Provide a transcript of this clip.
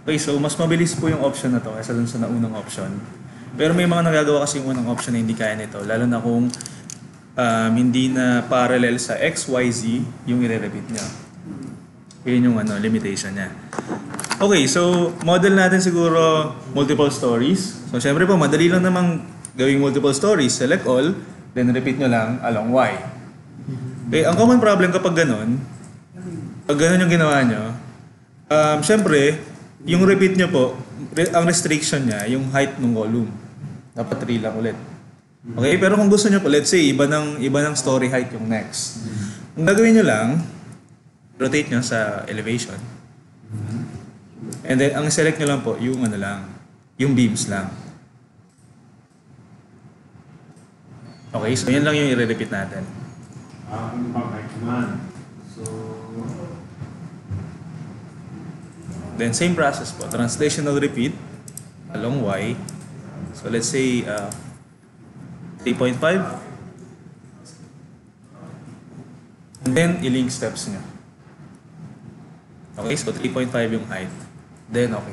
Okay, so mas mabilis po yung option na to kaysa dun sa naunang option. Pero may mga nagagawa kasi yung unang option na hindi kaya nito. Lalo na kung um, hindi na parallel sa XYZ yung i-repeat niya. Yun yung ano, limitation niya. Okay, so model natin siguro multiple stories. So syempre po, madali lang namang gawing multiple stories. Select all, then repeat nyo lang along Y. Okay, ang common problem kapag ganun, pag ganun yung ginawa nyo, um, syempre, yung repeat nyo po, re- ang restriction niya, yung height ng column. Dapat 3 lang ulit. Okay, pero kung gusto nyo po, let's say, iba ng, iba ng story height yung next. Ang gagawin nyo lang, rotate nyo sa elevation. And then, ang select nyo lang po, yung ano lang, yung beams lang. Okay, so yun lang yung i-repeat natin. Ah, ano pang height naman? So, Then same process po, translational repeat along Y. So let's say uh, 3.5. And then i-link steps niya. Okay, so 3.5 yung height. Then okay.